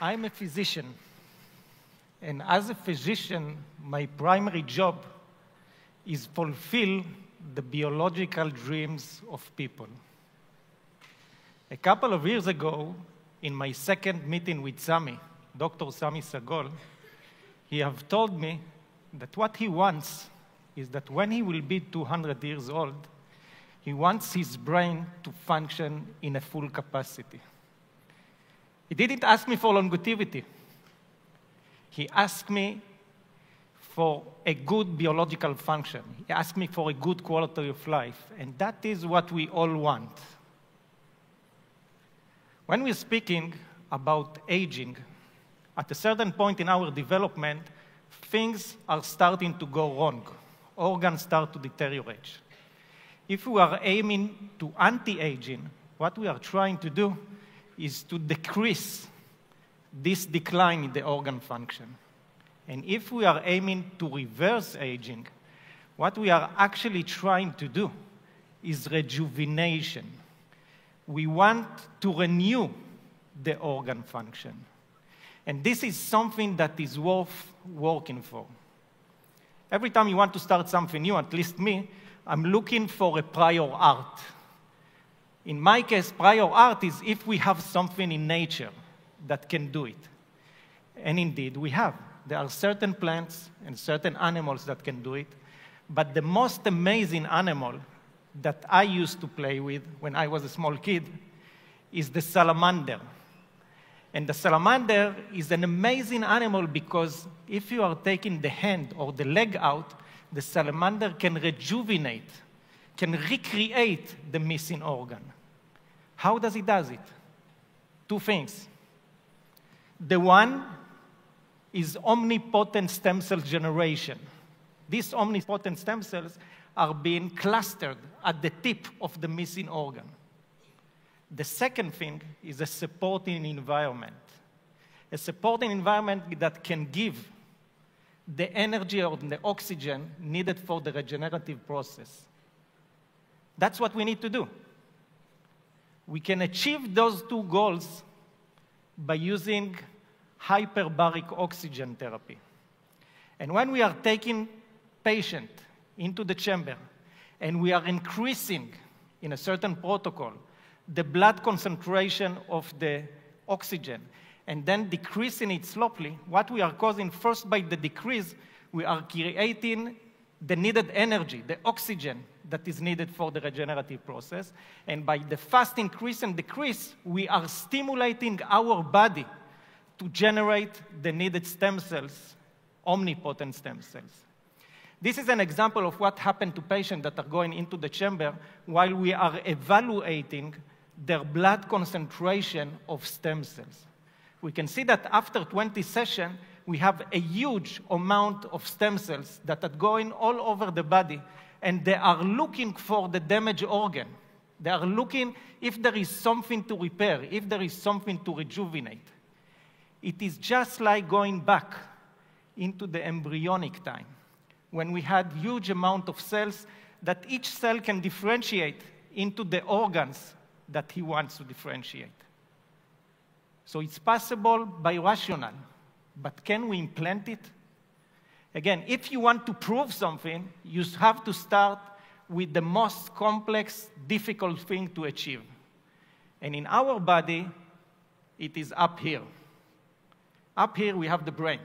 I'm a physician. And as a physician, my primary job is fulfill the biological dreams of people. A couple of years ago, in my second meeting with Sami, Dr. Sami Sagol, he have told me that what he wants is that when he will be 200 years old, he wants his brain to function in a full capacity. He didn't ask me for longevity. He asked me for a good biological function. He asked me for a good quality of life. And that is what we all want. When we're speaking about aging, at a certain point in our development, things are starting to go wrong. Organs start to deteriorate. If we are aiming to anti aging, what we are trying to do is to decrease this decline in the organ function. And if we are aiming to reverse aging, what we are actually trying to do is rejuvenation. We want to renew the organ function. And this is something that is worth working for. Every time you want to start something new, at least me, I'm looking for a prior art. In my case, prior art is if we have something in nature that can do it. And indeed, we have. There are certain plants and certain animals that can do it. But the most amazing animal that I used to play with when I was a small kid is the salamander. And the salamander is an amazing animal because if you are taking the hand or the leg out, the salamander can rejuvenate, can recreate the missing organ. How does it does it? Two things. The one is omnipotent stem cell generation. These omnipotent stem cells are being clustered at the tip of the missing organ. The second thing is a supporting environment. A supporting environment that can give the energy or the oxygen needed for the regenerative process. That's what we need to do. We can achieve those two goals by using hyperbaric oxygen therapy. And when we are taking patient into the chamber and we are increasing in a certain protocol the blood concentration of the oxygen and then decreasing it slowly, what we are causing first by the decrease, we are creating the needed energy, the oxygen that is needed for the regenerative process. And by the fast increase and decrease, we are stimulating our body to generate the needed stem cells, omnipotent stem cells. This is an example of what happened to patients that are going into the chamber while we are evaluating their blood concentration of stem cells. We can see that after 20 sessions, we have a huge amount of stem cells that are going all over the body, and they are looking for the damaged organ. They are looking if there is something to repair, if there is something to rejuvenate. It is just like going back into the embryonic time, when we had huge amount of cells that each cell can differentiate into the organs that he wants to differentiate. So it's possible by rational, but can we implant it? Again, if you want to prove something, you have to start with the most complex, difficult thing to achieve. And in our body, it is up here. Up here, we have the brain.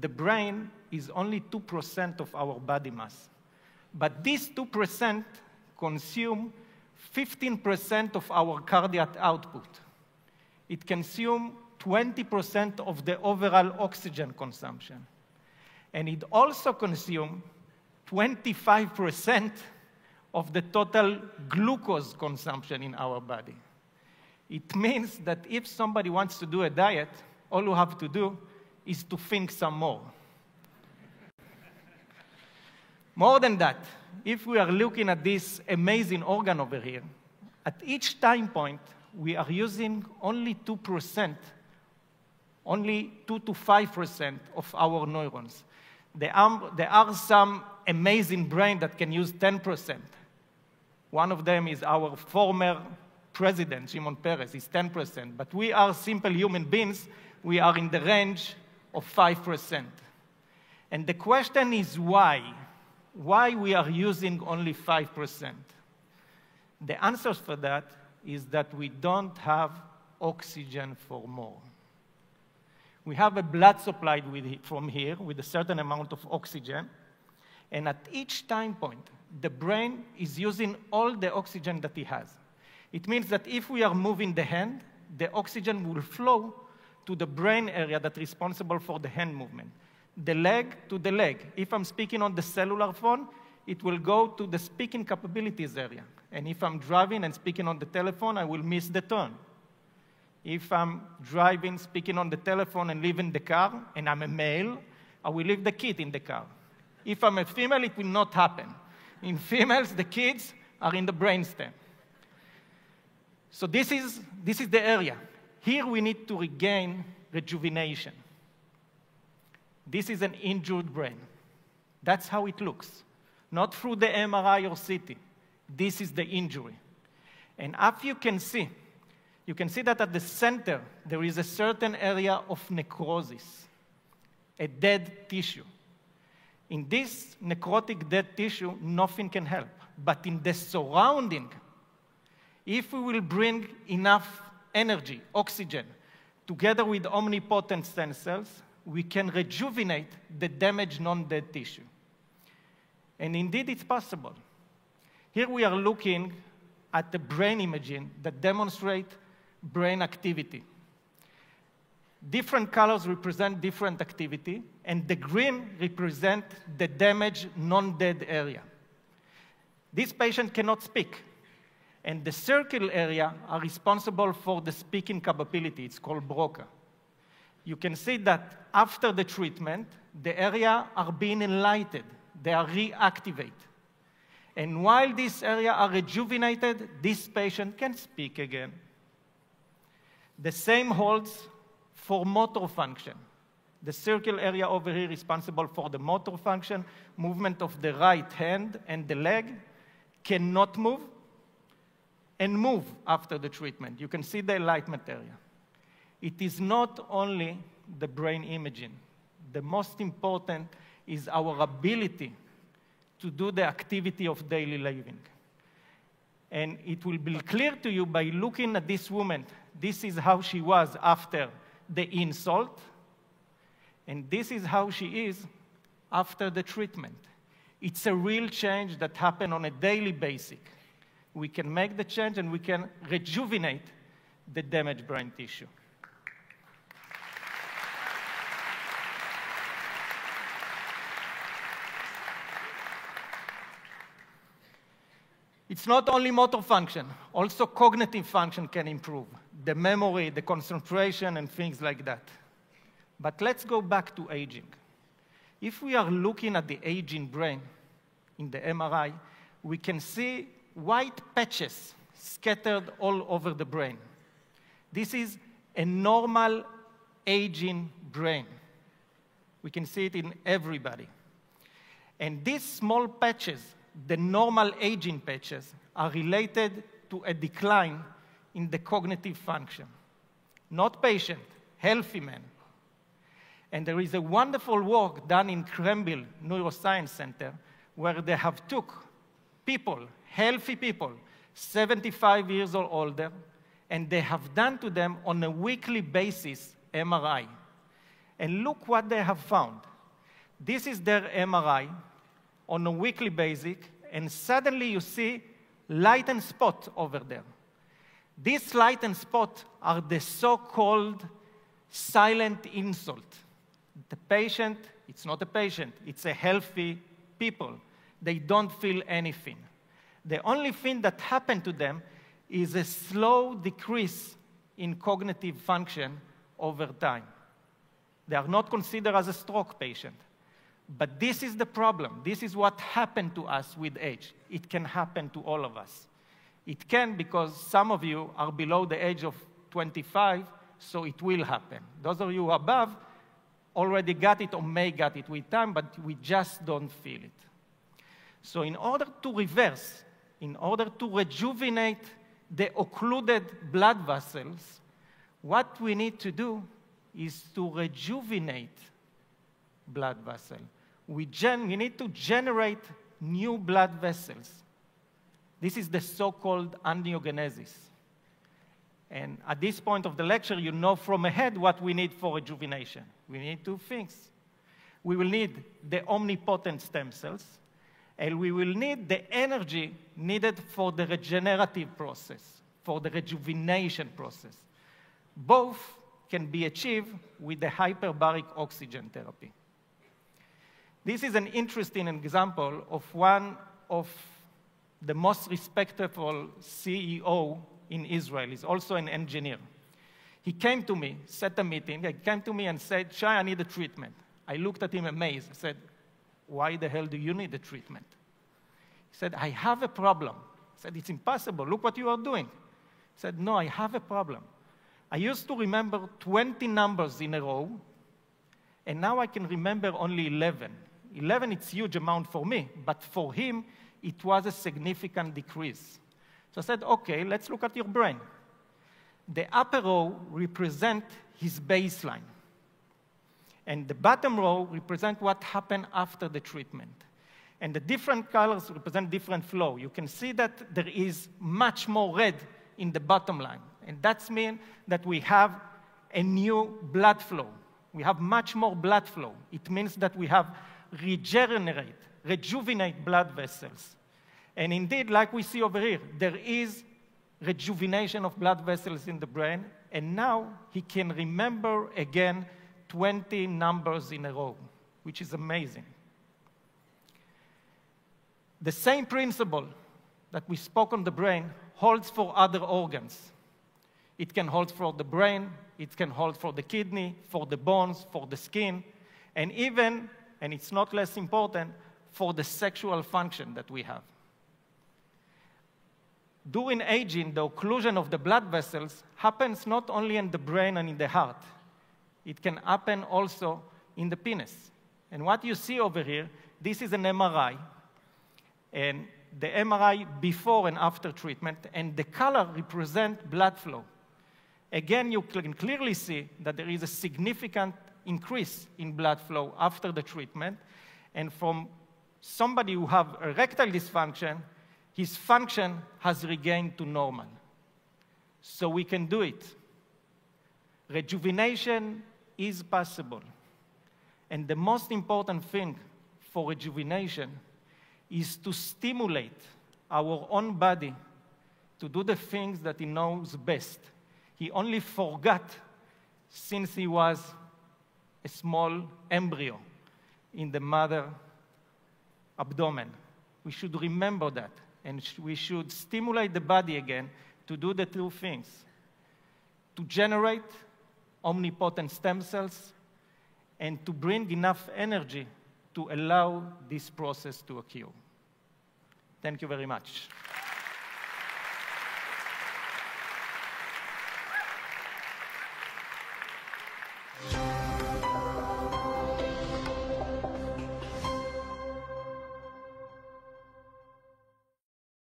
The brain is only 2% of our body mass. But these 2% consume 15% of our cardiac output. It consumes 20% of the overall oxygen consumption. And it also consumes 25% of the total glucose consumption in our body. It means that if somebody wants to do a diet, all you have to do is to think some more. more than that, if we are looking at this amazing organ over here, at each time point, we are using only 2%, only 2 to 5% of our neurons. There are, there are some amazing brains that can use 10%. One of them is our former president, Shimon Peres, is 10%, but we are simple human beings, we are in the range of 5%. And the question is why? Why we are using only 5%? The answer for that is that we don't have oxygen for more. We have a blood supply with, from here with a certain amount of oxygen, and at each time point, the brain is using all the oxygen that it has. It means that if we are moving the hand, the oxygen will flow to the brain area that's responsible for the hand movement. The leg to the leg. If I'm speaking on the cellular phone, it will go to the speaking capabilities area. And if I'm driving and speaking on the telephone, I will miss the turn. If I'm driving, speaking on the telephone, and leaving the car, and I'm a male, I will leave the kid in the car. If I'm a female, it will not happen. In females, the kids are in the brainstem. So this is, this is the area. Here we need to regain rejuvenation. This is an injured brain. That's how it looks. Not through the MRI or CT. This is the injury. And as you can see, you can see that at the center there is a certain area of necrosis, a dead tissue. In this necrotic dead tissue, nothing can help. But in the surrounding, if we will bring enough energy, oxygen, together with omnipotent stem cells, we can rejuvenate the damaged non-dead tissue. And indeed, it's possible. Here we are looking at the brain imaging that demonstrate brain activity. Different colors represent different activity, and the green represent the damaged, non-dead area. This patient cannot speak, and the circle area are responsible for the speaking capability. It's called Broca. You can see that after the treatment, the area are being enlightened. They are reactivated. And while this area are rejuvenated, this patient can speak again. The same holds for motor function. The circle area over here responsible for the motor function, movement of the right hand and the leg cannot move and move after the treatment. You can see the enlightenment area. It is not only the brain imaging. The most important is our ability to do the activity of daily living. And it will be clear to you by looking at this woman. This is how she was after the insult, and this is how she is after the treatment. It's a real change that happens on a daily basis. We can make the change and we can rejuvenate the damaged brain tissue. It's not only motor function, also cognitive function can improve the memory, the concentration, and things like that. But let's go back to aging. If we are looking at the aging brain in the MRI, we can see white patches scattered all over the brain. This is a normal aging brain. We can see it in everybody. And these small patches, the normal aging patches, are related to a decline in the cognitive function. Not patient, healthy men. And there is a wonderful work done in Krembil Neuroscience Center where they have took people, healthy people, 75 years or older, and they have done to them on a weekly basis MRI. And look what they have found. This is their MRI on a weekly basis, and suddenly you see light and spot over there. These light and spot are the so-called silent insult. The patient, it's not a patient, it's a healthy people. They don't feel anything. The only thing that happened to them is a slow decrease in cognitive function over time. They are not considered as a stroke patient. But this is the problem. This is what happened to us with age. It can happen to all of us. It can because some of you are below the age of 25, so it will happen. Those of you above already got it or may get it with time, but we just don't feel it. So in order to reverse, in order to rejuvenate the occluded blood vessels, what we need to do is to rejuvenate blood vessel. We, we need to generate new blood vessels. This is the so-called angiogenesis. And at this point of the lecture, you know from ahead what we need for rejuvenation. We need two things. We will need the omnipotent stem cells, and we will need the energy needed for the regenerative process, for the rejuvenation process. Both can be achieved with the hyperbaric oxygen therapy. This is an interesting example of one of the most respectable CEO in Israel. He's also an engineer. He came to me, set a meeting. He came to me and said, Shai, I need a treatment. I looked at him amazed. I said, Why the hell do you need a treatment? He said, I have a problem. I said, It's impossible. Look what you are doing. He said, No, I have a problem. I used to remember 20 numbers in a row, and now I can remember only 11. 11, it's huge amount for me, but for him, it was a significant decrease. So I said, okay, let's look at your brain. The upper row represent his baseline. And the bottom row represent what happened after the treatment. And the different colors represent different flow. You can see that there is much more red in the bottom line. And that means that we have a new blood flow. We have much more blood flow. It means that we have regenerate, rejuvenate blood vessels. And indeed, like we see over here, there is rejuvenation of blood vessels in the brain, and now he can remember again 20 numbers in a row, which is amazing. The same principle that we spoke on the brain holds for other organs. It can hold for the brain, it can hold for the kidney, for the bones, for the skin, and even, and it's not less important, for the sexual function that we have. During aging, the occlusion of the blood vessels happens not only in the brain and in the heart, it can happen also in the penis. And what you see over here, this is an MRI, and the MRI before and after treatment, and the color represent blood flow. Again, you can clearly see that there is a significant increase in blood flow after the treatment, and from somebody who have erectile dysfunction, his function has regained to normal. So we can do it. Rejuvenation is possible. And the most important thing for rejuvenation is to stimulate our own body to do the things that he knows best. He only forgot since he was a small embryo in the mother abdomen. We should remember that and we should stimulate the body again to do the two things to generate omnipotent stem cells and to bring enough energy to allow this process to occur. Thank you very much.